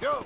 Go!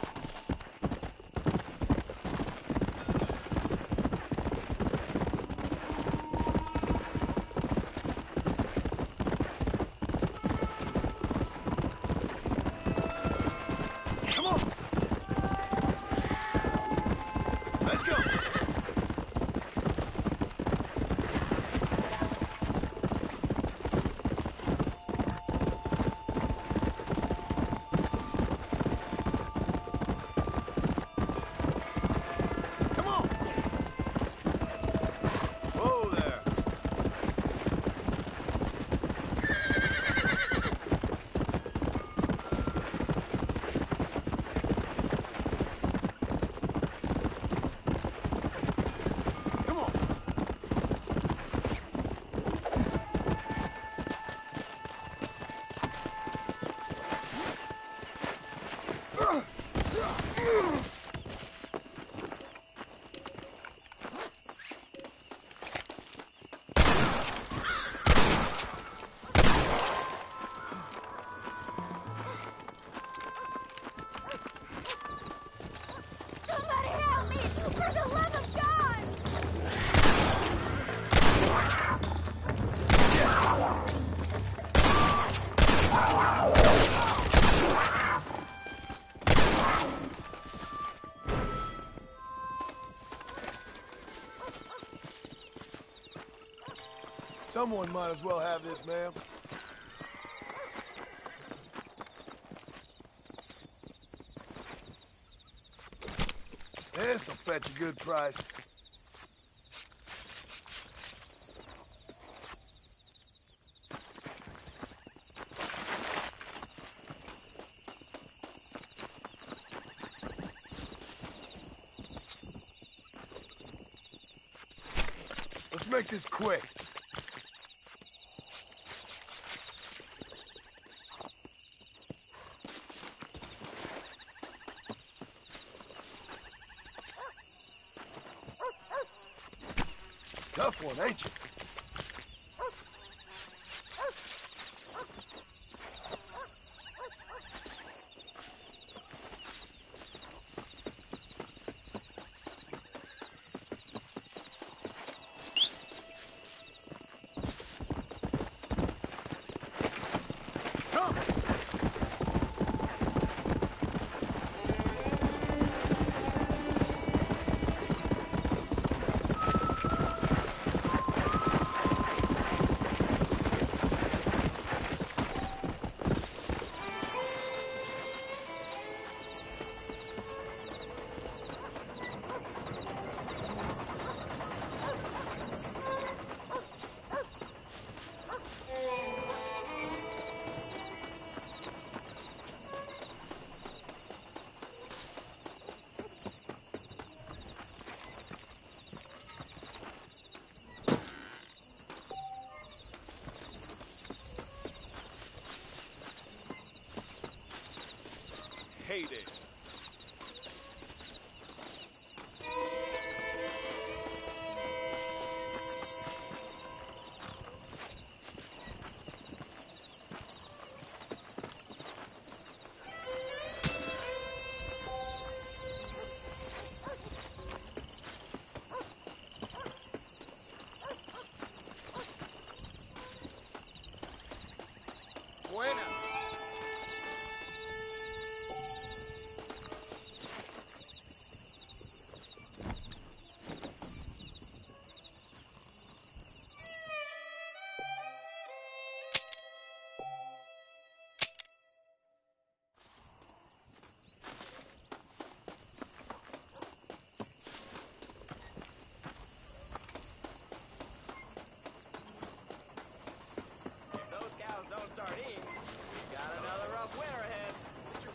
Someone might as well have this, ma'am. This'll fetch a good price. Let's make this quick.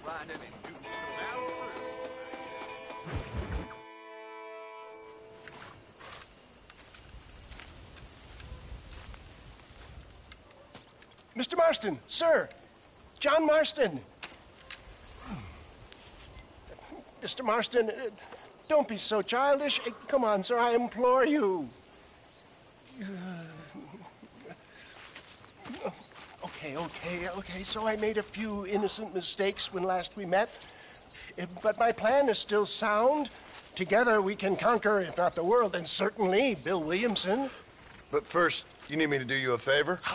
find. Mr. Marston, sir. John Marston. Mr. Marston, uh, don't be so childish. Uh, come on, sir, I implore you. Okay, okay, okay. So I made a few innocent mistakes when last we met. But my plan is still sound. Together we can conquer, if not the world, then certainly Bill Williamson. But first, you need me to do you a favor?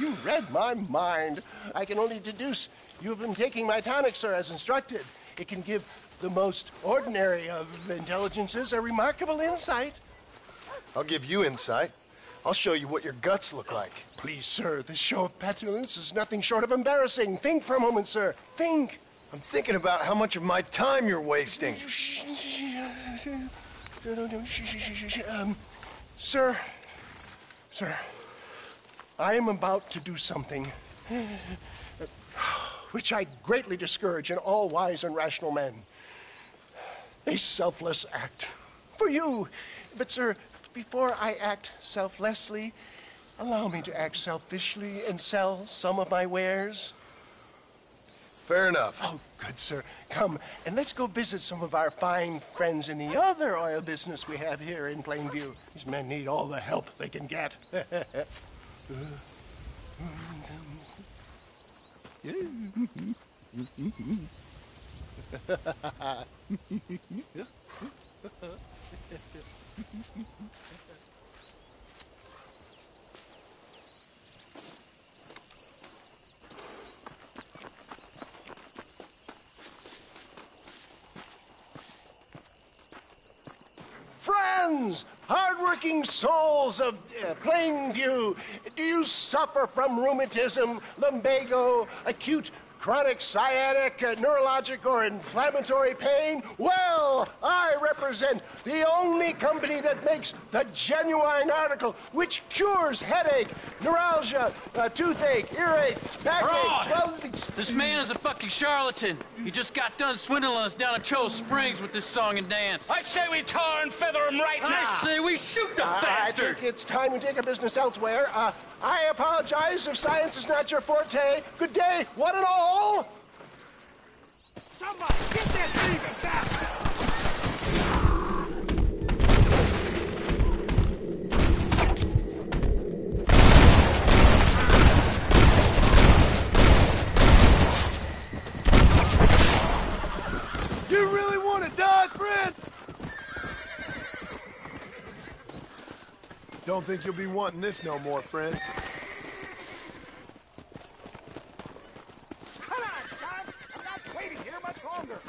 You read my mind. I can only deduce you have been taking my tonic, sir, as instructed. It can give the most ordinary of intelligences a remarkable insight. I'll give you insight. I'll show you what your guts look like. Please, sir, this show of petulance is nothing short of embarrassing. Think for a moment, sir. Think. I'm thinking about how much of my time you're wasting. Um, sir, sir, I am about to do something which I greatly discourage in all wise and rational men. A selfless act for you. But, sir, before I act selflessly, allow me to act selfishly and sell some of my wares. Fair enough. Oh, good, sir. Come, and let's go visit some of our fine friends in the other oil business we have here in Plainview. These men need all the help they can get. Friends, hardworking souls of uh, Plainview, do you suffer from rheumatism, lumbago, acute chronic sciatic, uh, neurologic, or inflammatory pain? Well, I represent the only company that makes the genuine article which cures headache, neuralgia, uh, toothache, earache, backache. Fraud! This man is a fucking charlatan. He just got done swindling us down at Cholla Springs with this song and dance. I say we tar and feather him right now. I say we shoot the I bastard. I think it's time we take our business elsewhere. Uh, I apologize if science is not your forte. Good day, one and all. Somebody get that thieving bastard! You really want to die, friend? Don't think you'll be wanting this no more, friend. Come on, John. I'm not waiting here much longer.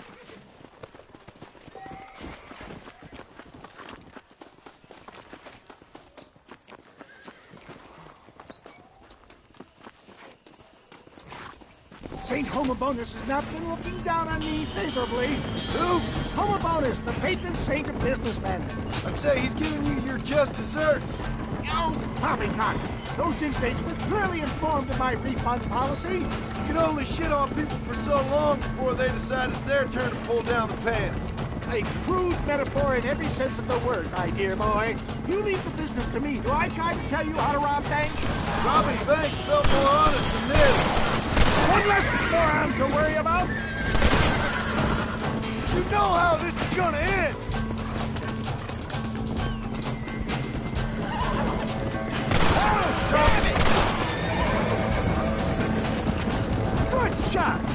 St. Homobonus has not been looking down on me favorably. Who? Homobonus, the patron saint of businessmen. I'd say he's giving you your just desserts. Oh, probably not. Those inmates were clearly informed of my refund policy. You can only shit on people for so long before they decide it's their turn to pull down the pants. A crude metaphor in every sense of the word, my dear boy. You leave the business to me. Do I try to tell you how to rob banks? Robbing banks felt more honest than this. One less moron to worry about. You know how this is gonna end. Good shot.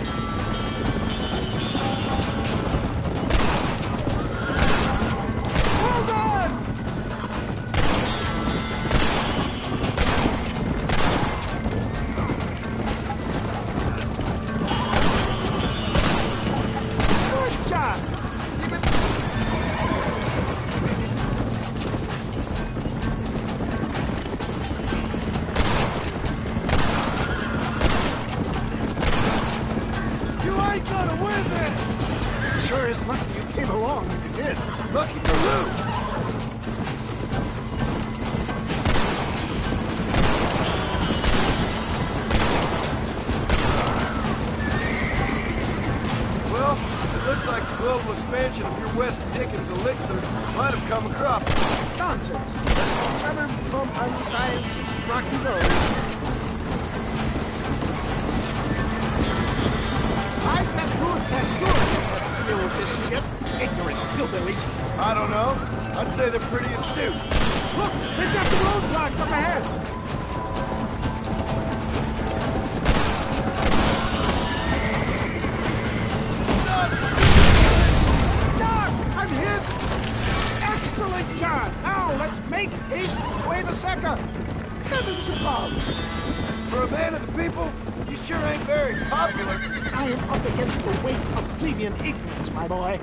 unsigned rocky road. I'm Pascoose Pascoose. Deal with this shit. Ignorant hillbillies. I don't know. I'd say they're pretty astute. Look, they've got the roadblock up ahead. Let's make haste. Wait a second. Heavens above. For a man of the people, you sure ain't very popular. I am up against the weight of plebeian ignorance, my boy.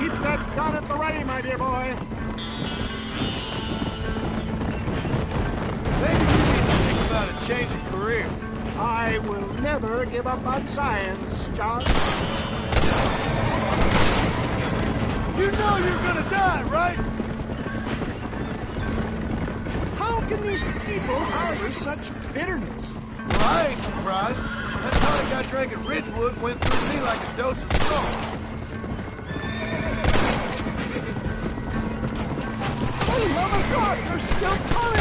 Keep that gun at the ready, my dear boy. Maybe you need to think about a change of career. I will never give up on science, John. You know you're gonna die, right? These people harbor such bitterness? I ain't surprised. That tonic I drank at Ridgewood went through me like a dose of salt. The love of God, they're still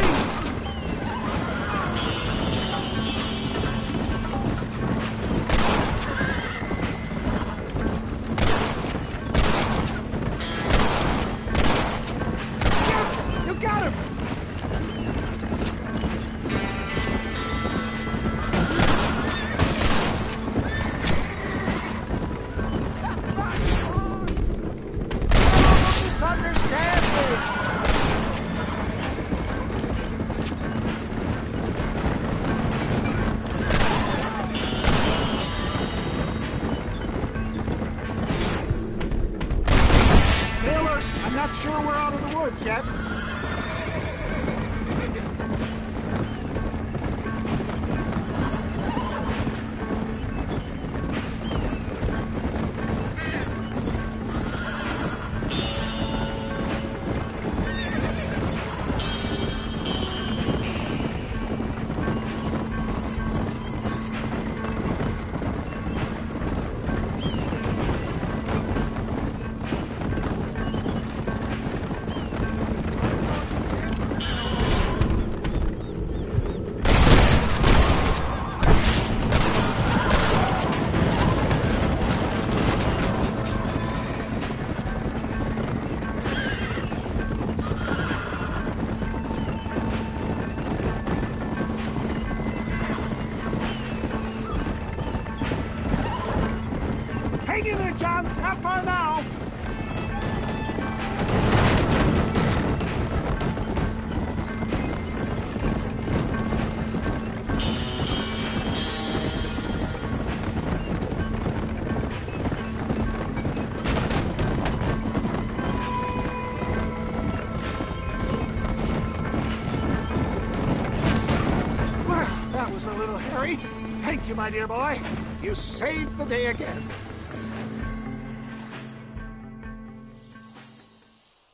my dear boy. You saved the day again.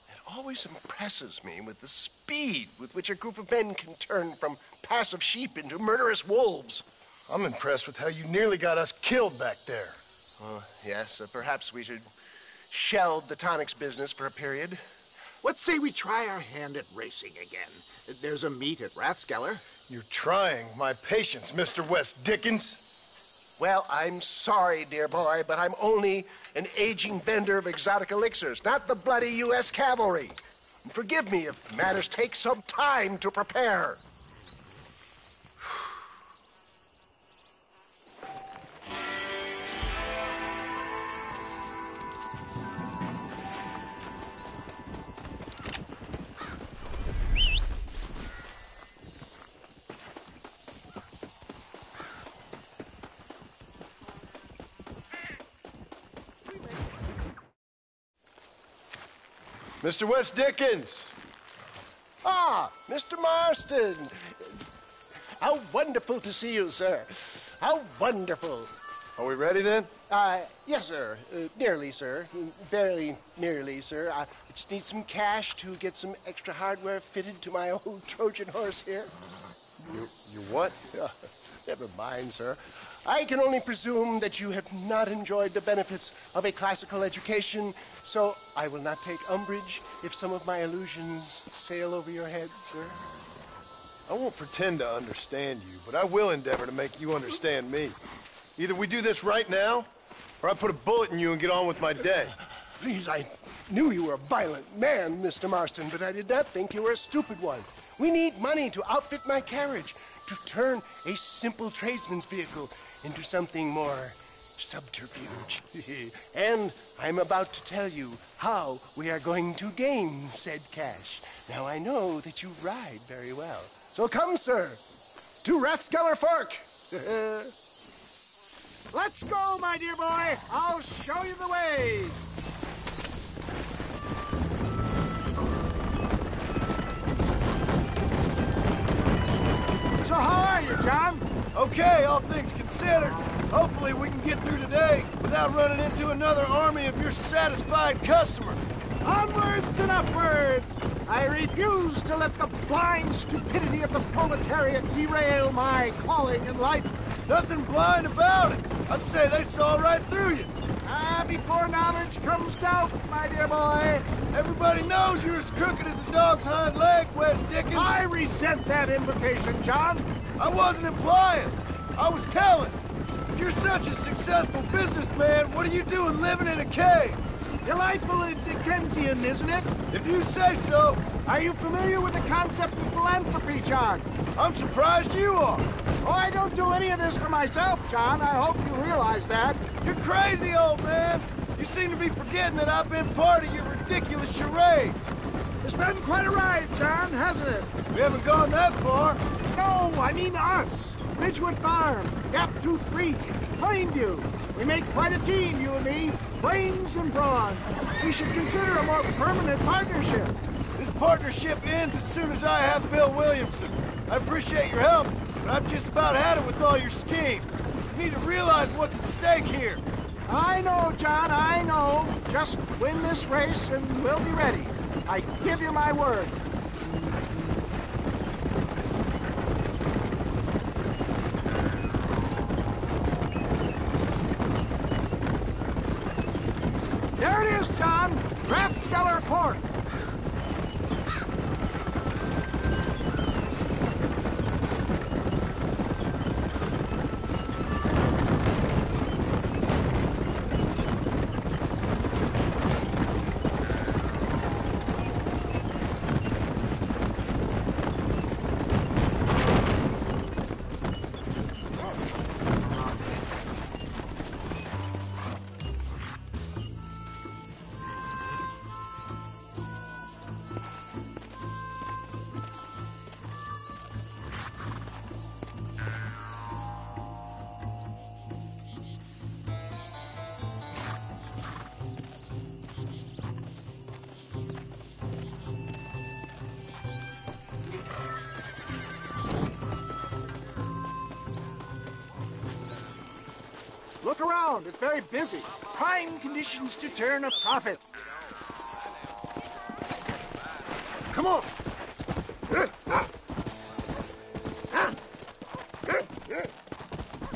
It always impresses me with the speed with which a group of men can turn from passive sheep into murderous wolves. I'm impressed with how you nearly got us killed back there. Uh, yes, uh, perhaps we should shelve the tonics business for a period. What say we try our hand at racing again? There's a meet at Rathskeller. You're trying my patience, Mr. West Dickens. Well, I'm sorry, dear boy, but I'm only an aging vendor of exotic elixirs, not the bloody U.S. cavalry. Forgive me if matters take some time to prepare. Mr. West Dickens! Ah, Mr. Marston. How wonderful to see you, sir. How wonderful. Are we ready then? Uh, yes, sir. Uh, nearly, sir. Barely nearly, sir. I just need some cash to get some extra hardware fitted to my old Trojan horse here. You, you what? Never mind, sir. I can only presume that you have not enjoyed the benefits of a classical education, so I will not take umbrage if some of my illusions sail over your head, sir. I won't pretend to understand you, but I will endeavor to make you understand me. Either we do this right now, or I put a bullet in you and get on with my day. Please, I knew you were a violent man, Mr. Marston, but I did not think you were a stupid one. We need money to outfit my carriage, to turn a simple tradesman's vehicle into something more subterfuge. and I'm about to tell you how we are going to gain said cash. Now I know that you ride very well. So come, sir, to Rathskeller Fork. Let's go, my dear boy. I'll show you the way. So how are you, John? Okay, all things considered. Hopefully we can get through today without running into another army of your satisfied customers. Onwards and upwards! I refuse to let the blind stupidity of the proletariat derail my calling in life. Nothing blind about it. I'd say they saw right through you. Ah, before knowledge comes doubt, my dear boy. Everybody knows you're as crooked as a dog's hind leg, West Dickens. I resent that invocation, John. I wasn't implying. I was telling. If you're such a successful businessman, what are you doing living in a cave? Delightful Dickensian, isn't it? If you say so, Are you familiar with the concept of philanthropy, John? I'm surprised you are. Oh, I don't do any of this for myself, John. I hope you realize that. You're crazy, old man. You seem to be forgetting that I've been part of your ridiculous charade. It's been quite a ride, John, hasn't it? We haven't gone that far. No, I mean us. Ridgewood Farm, Gaptooth Creek, Plainview. We make quite a team, you and me. Brains and brawn. We should consider a more permanent partnership. This partnership ends as soon as I have Bill Williamson. I appreciate your help, but I've just about had it with all your schemes. You need to realize what's at stake here. I know, John, I know. Just win this race and we'll be ready. I give you my word. There it is, John. Rathskeller Fork. Look around. It's very busy. Prime conditions to turn a profit. Come on.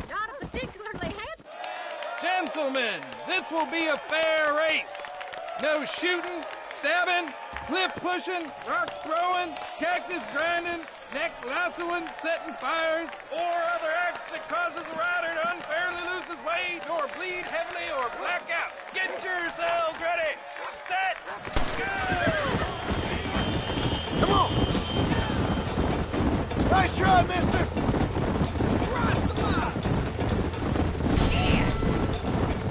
Not a particularly handsome. Gentlemen, this will be a fair race. No shooting, stabbing, cliff pushing, rock throwing, cactus grinding, neck lassoing, setting fires, or other acts that causes the rider to unfairly lose his weight, or bleed heavily, or black out. Get yourselves ready. Set. Go! Come on! Nice try, mister! Cross the line!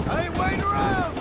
I ain't waiting around!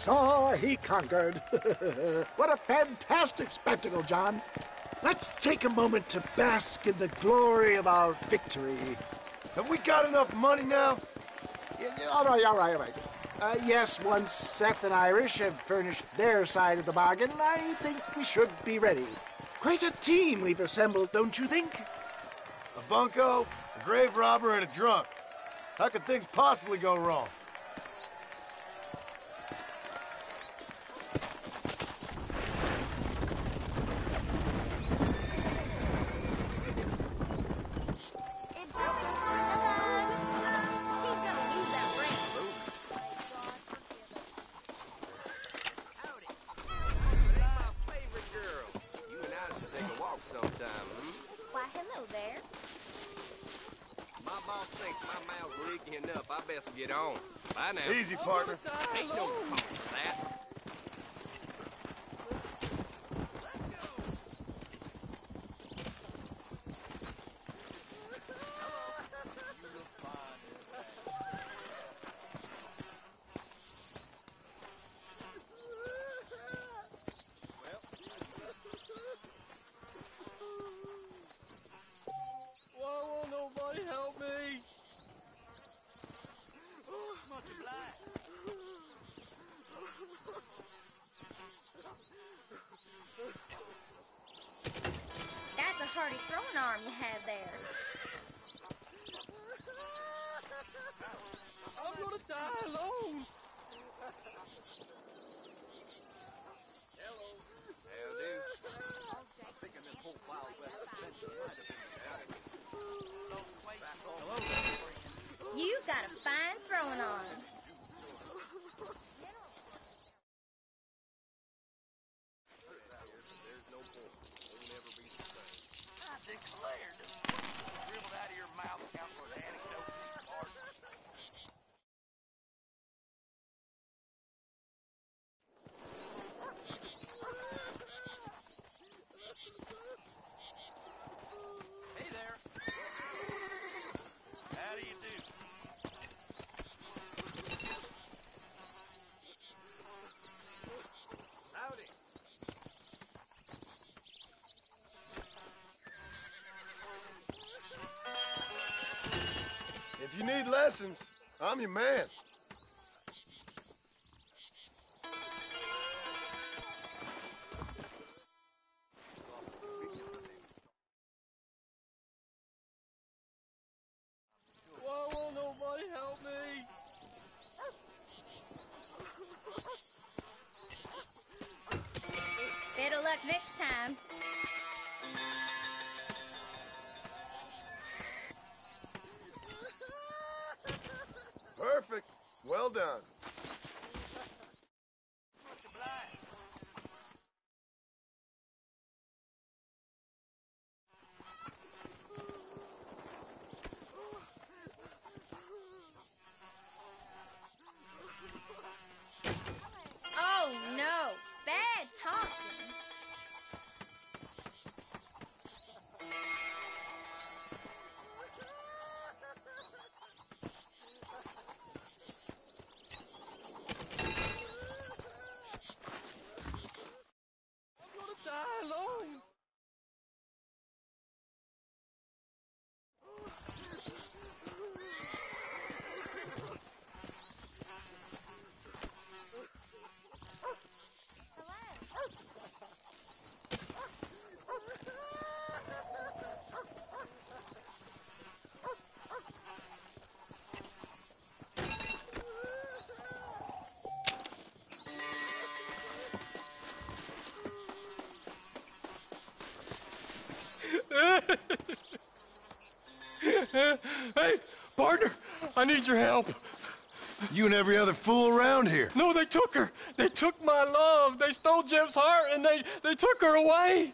Saw, he conquered. what a fantastic spectacle, John. Let's take a moment to bask in the glory of our victory. Have we got enough money now? All right, all right, all right. Uh, yes, once Seth and Irish have furnished their side of the bargain, I think we should be ready. Quite a team we've assembled, don't you think? A bunco, a grave robber, and a drunk. How could things possibly go wrong? Mouth's leaky enough. I best get on. Bye now. Easy, partner. Ain't no call for that. Why won't nobody help me? That's a hearty throwing arm you have there. I'm gonna die alone. You've got a fine throwing arm. Hey there. How do you do? Howdy. If you need lessons, I'm your man. Hey, partner, I need your help. You and every other fool around here. No, they took her. They took my love. They stole Jim's heart and they, they took her away.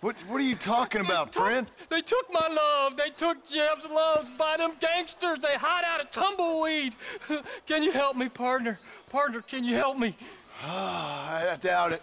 What, what are you talking about, Took- friend? They took my love. They took Jim's love by them gangsters. They hide out of tumbleweed. can you help me, partner? Partner, can you help me? I, I doubt it.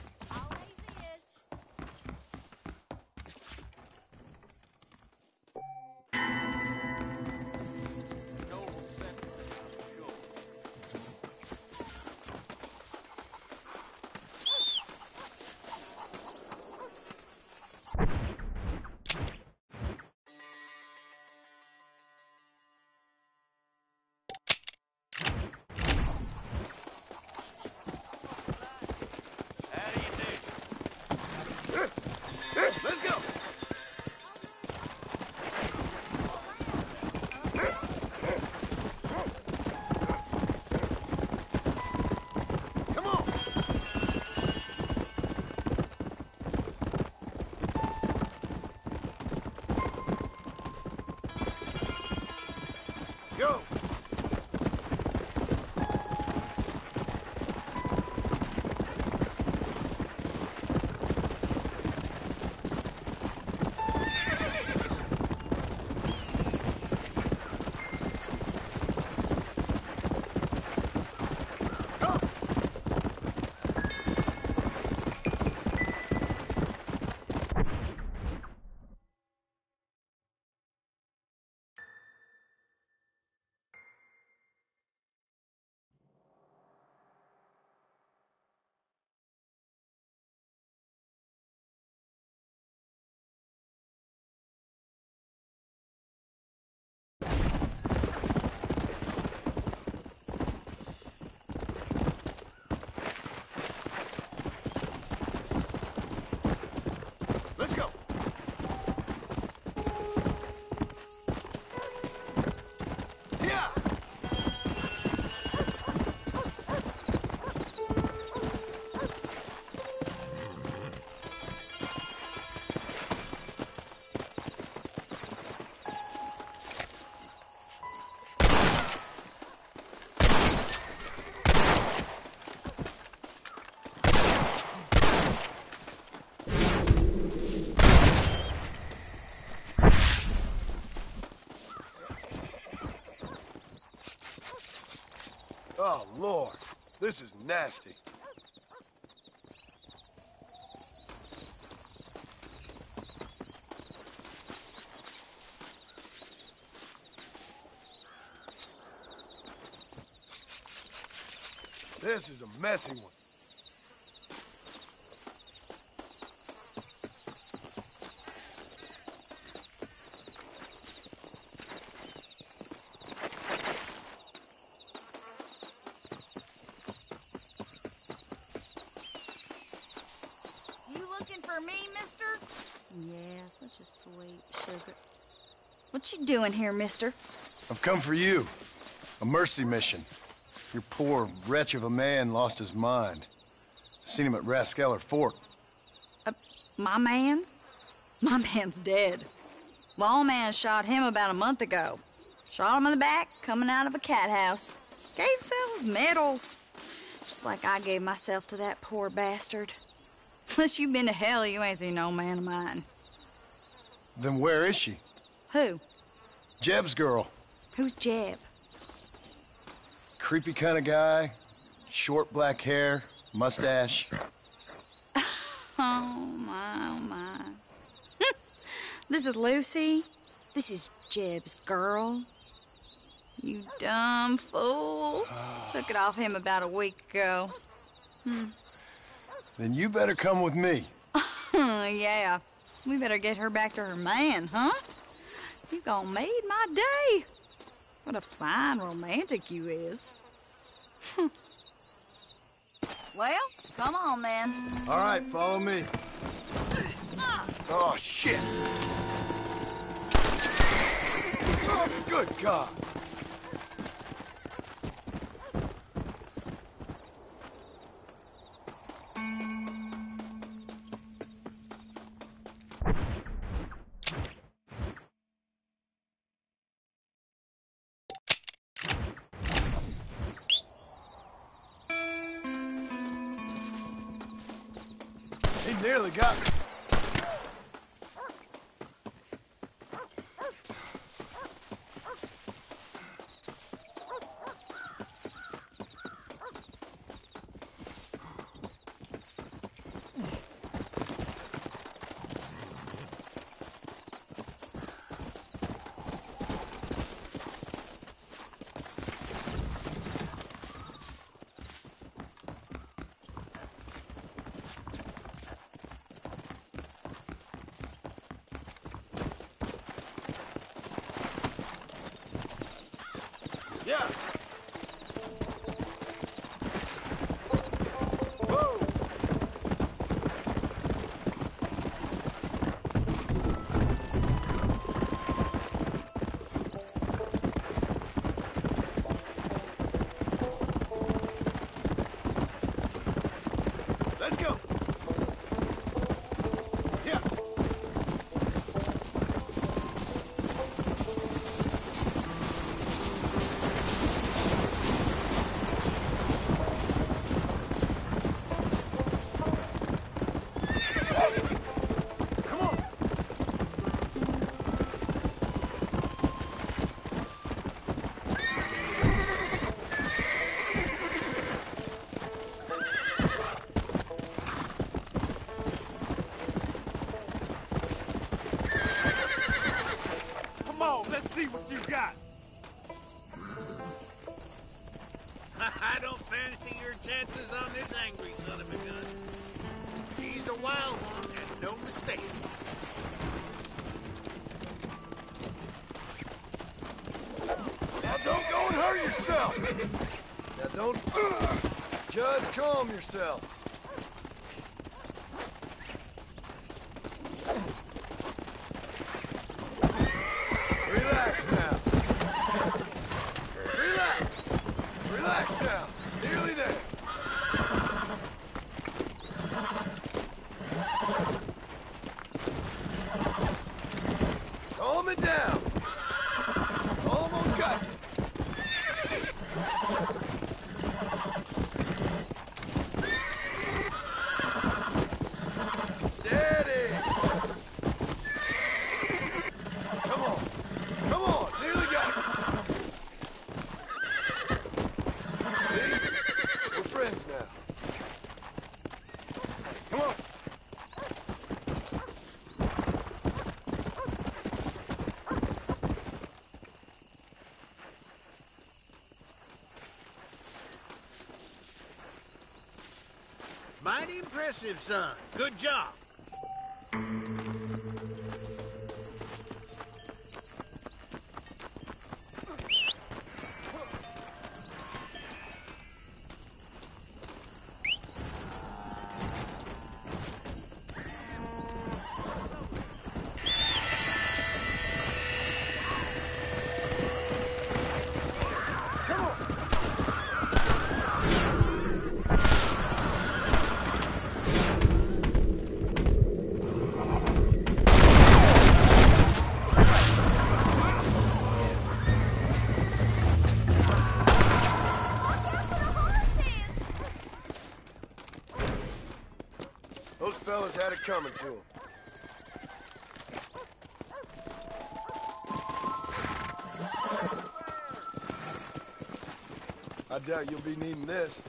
Go! Oh, Lord. This is nasty. This is a messy one. You looking for me, mister? Yeah, such a sweet sugar. What you doing here, mister? I've come for you. A mercy mission. Your poor wretch of a man lost his mind. Seen him at Rathskeller Fork. Uh, my man? My man's dead. Lawman shot him about a month ago. Shot him in the back, coming out of a cat house. Gave himself medals. Just like I gave myself to that poor bastard. Unless you've been to hell, you ain't seen no man of mine. Then where is she? Who? Jeb's girl. Who's Jeb? Creepy kind of guy. Short black hair, mustache. Oh, my, oh, my. this is Lucy. This is Jeb's girl. You dumb fool. Took it off him about a week ago. Hmm. Then you better come with me. yeah. We better get her back to her man, huh? You gonna made my day. What a fine romantic you is. well, come on then. All right, follow me. Oh, shit. Oh, good God. Yourself. Impressive, son. Good job. It coming to them. I doubt you'll be needing this.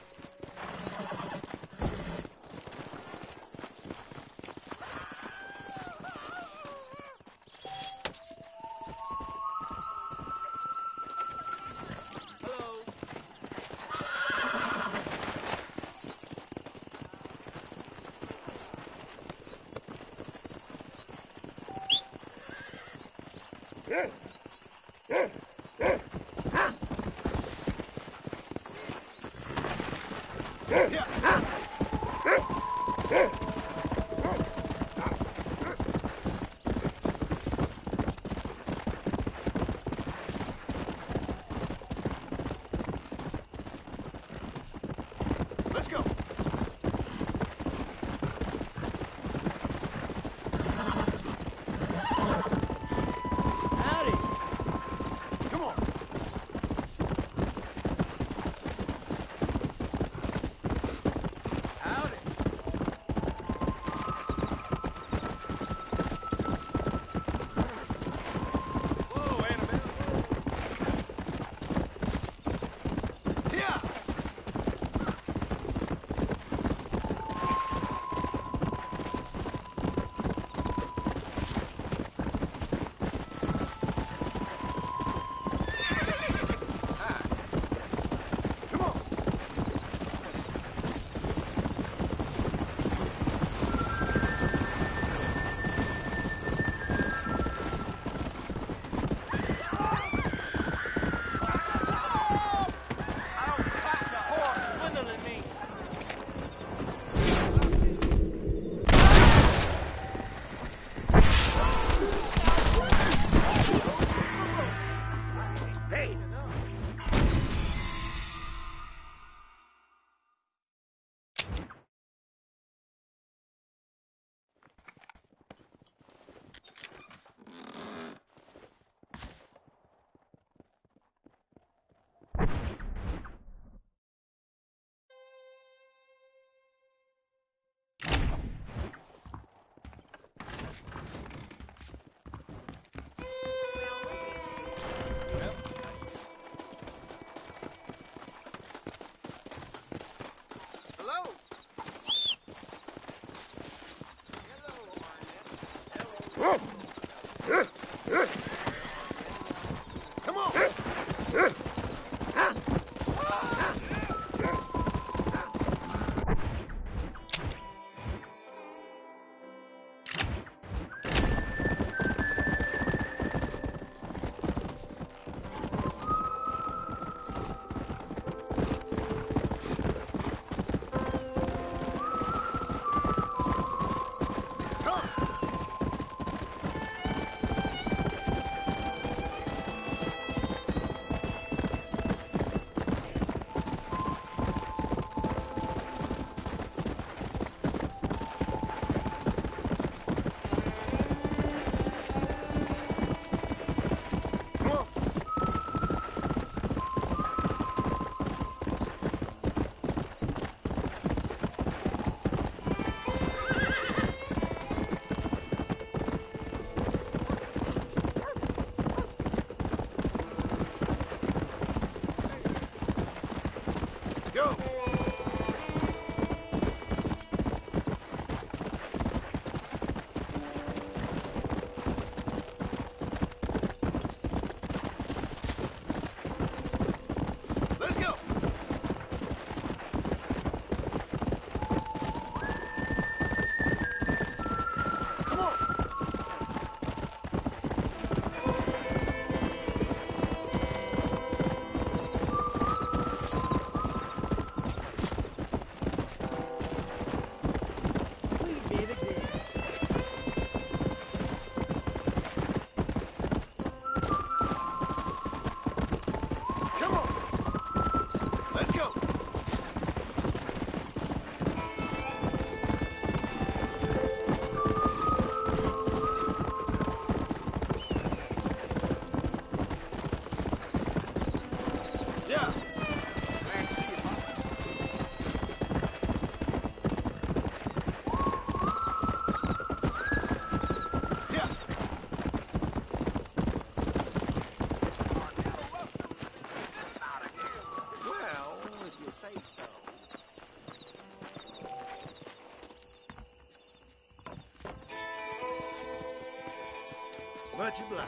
Much obliged.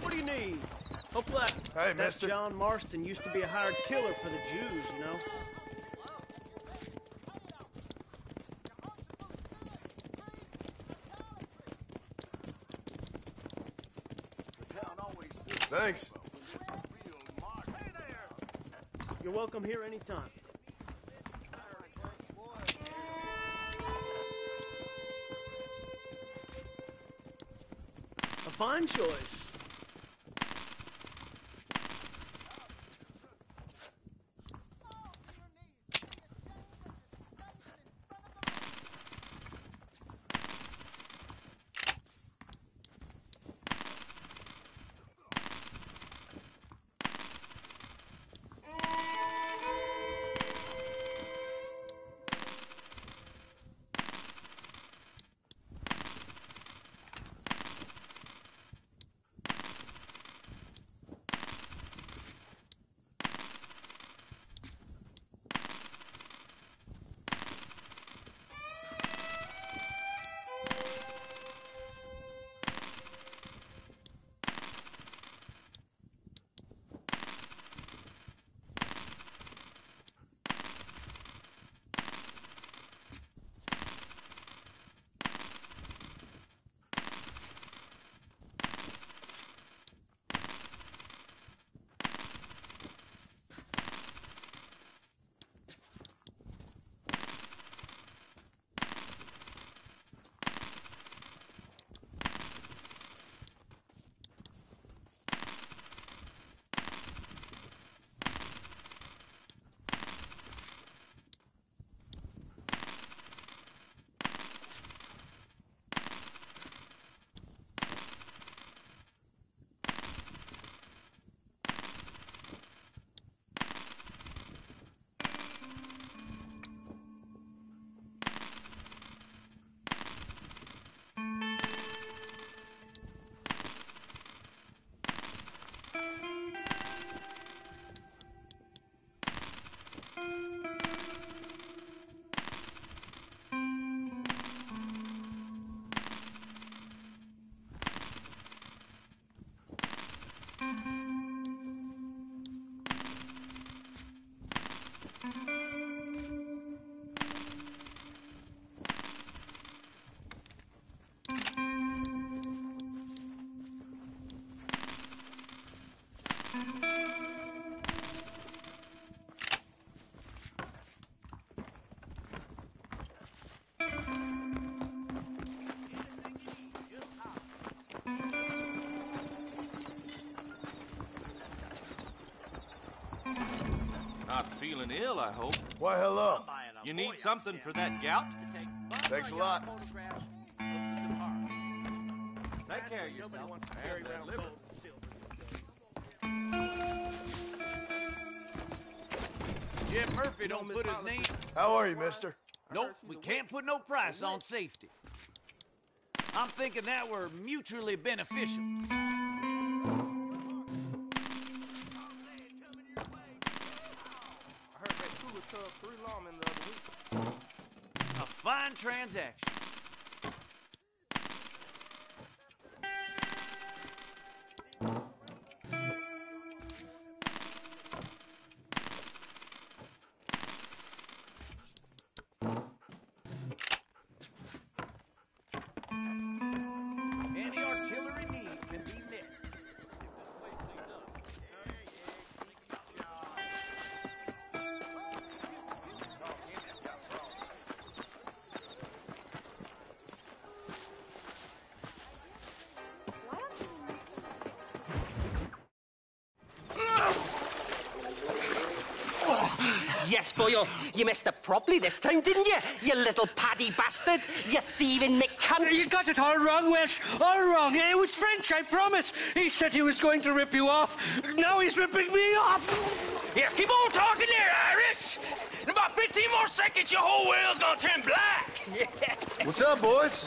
What do you need? Hopefully, I, Hey, that mister. John Marston used to be a hired killer for the Jews, you know. Thanks. You're welcome here anytime. A fine choice. Not feeling ill, I hope. Why, hello. You need something for that gout? Thanks a lot. Take care of yourself. And that liver. Jim Murphy don't put his name. How are you, mister? Nope, we can't put no price on safety. I'm thinking that we're mutually beneficial. Transaction. Yes, boyo, you messed up properly this time, didn't you? You little paddy bastard! You thieving McCunt! You got it all wrong, Welsh. All wrong. It was French, I promise. He said he was going to rip you off. Now he's ripping me off. Here, keep on talking there, Irish. In about 15 more seconds, your whole world's gonna turn black. What's up, boys?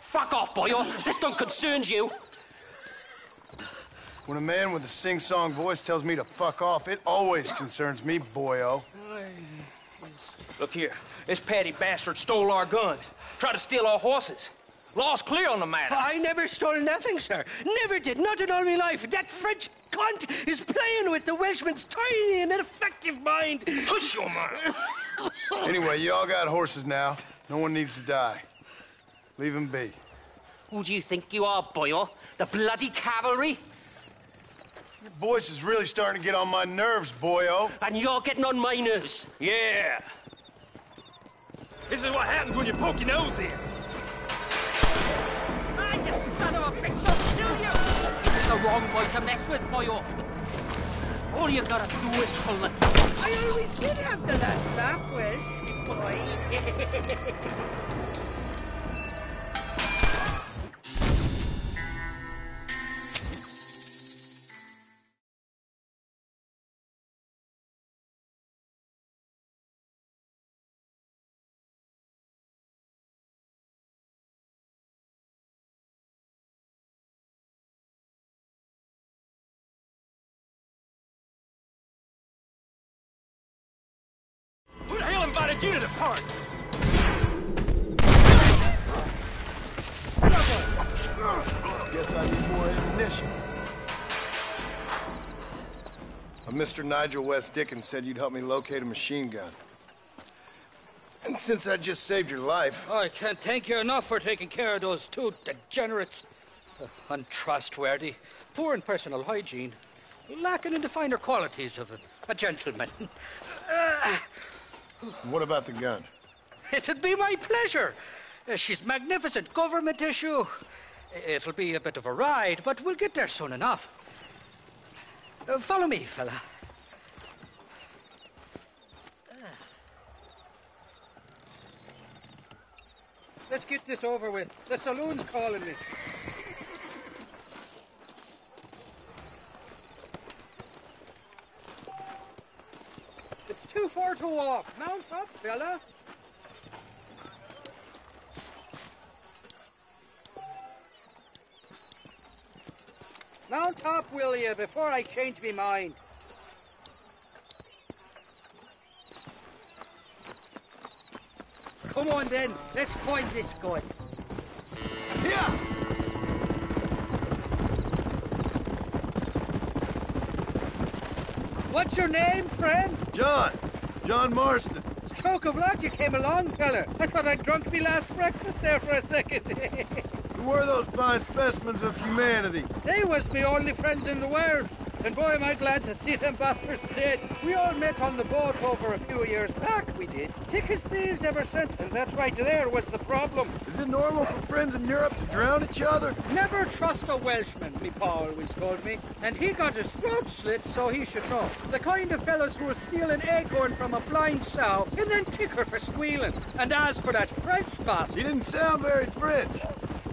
Fuck off, boyo. This don't concern you. When a man with a sing-song voice tells me to fuck off, it always concerns me, boyo. Look here, this patty bastard stole our guns, tried to steal our horses. Law's clear on the matter. I never stole nothing, sir. Never did. Not in all my life. That French cunt is playing with the Welshman's tiny and ineffective mind. Hush your mouth. Anyway, you all got horses now. No one needs to die. Leave him be. Who do you think you are, boyo? The bloody cavalry? Your voice is really starting to get on my nerves, boyo. And you're getting on my nerves. Yeah. This is what happens when you poke your nose in. Ah, you son of a bitch, I'll kill you! It's the wrong boy to mess with, boyo. All you gotta do is pull the trigger. I always did have the last laugh, Welsh, boy. invited you to the party? Guess I need more ammunition. Uh, Mr. Nigel West Dickens said you'd help me locate a machine gun. And since I just saved your life, I can't thank you enough for taking care of those two degenerates. Uh, untrustworthy, poor in personal hygiene, lacking in the finer qualities of a, a gentleman. Uh, what about the gun? It'd be my pleasure. Uh, she's magnificent, government issue. It'll be a bit of a ride, but we'll get there soon enough. Uh, follow me, fella. Let's get this over with. The saloon's calling me. Walk. Mount up, fella. Mount up, will you, before I change my mind. Come on then, let's find this gun. Here! What's your name, friend? John. John Marston. Stroke of luck you came along, fella. I thought I'd drunk me last breakfast there for a second. Who were those fine specimens of humanity? they was me only friends in the world. And boy, am I glad to see them bastards dead. We all met on the boat over a few years back, we did. Thick as thieves ever since, and that right there was the problem. Is it normal for friends in Europe to drown each other? Never trust a Welshman, me pa always told me. And he got his throat slit, so he should know. The kind of fellows who will steal an acorn from a blind sow and then kick her for squealing. And as for that French bastard... He didn't sound very French.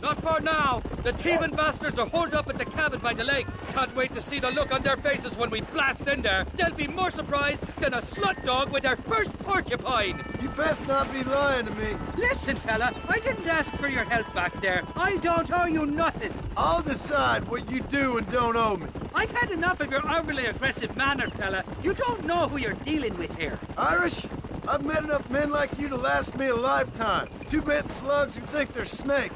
Not for now. The thieving bastards are holed up at the cabin by the lake. Can't wait to see the look on their faces when we blast in there. They'll be more surprised than a slut dog with their first porcupine. You best not be lying to me. Listen, fella, I didn't ask for your help back there. I don't owe you nothing. I'll decide what you do and don't owe me. I've had enough of your overly aggressive manner, fella. You don't know who you're dealing with here. Irish, I've met enough men like you to last me a lifetime. Two-bit slugs who think they're snakes.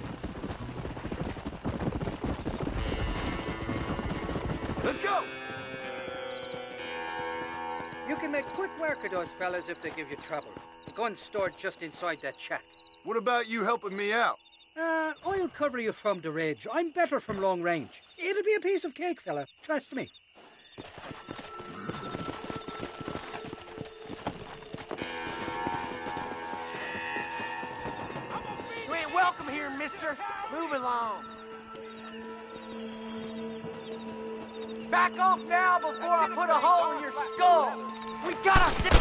Let's go! You can make quick work of those fellas if they give you trouble. The gun's stored just inside that shack. What about you helping me out? Uh, I'll cover you from the ridge. I'm better from long range. It'll be a piece of cake, fella. Trust me. You ain't welcome here, mister. Move along. Back off now before I put a hole in your skull. We gotta...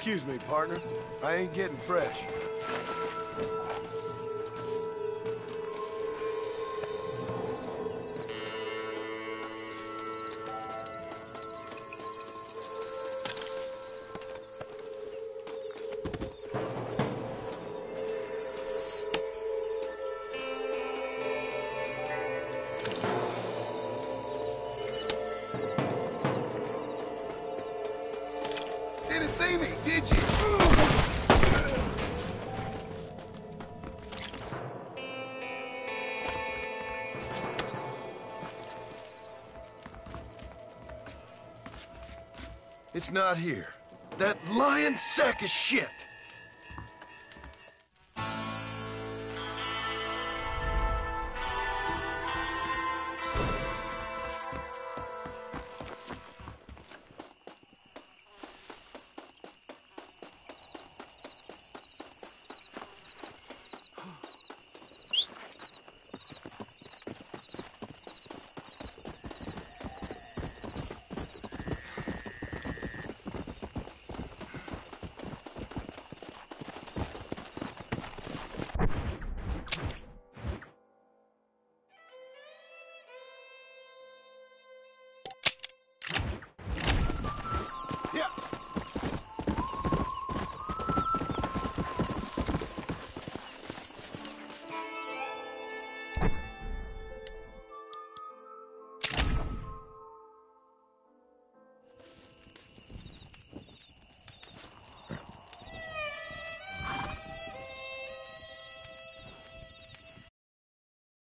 Excuse me, partner. I ain't getting fresh. It's not here. That lion sack of shit!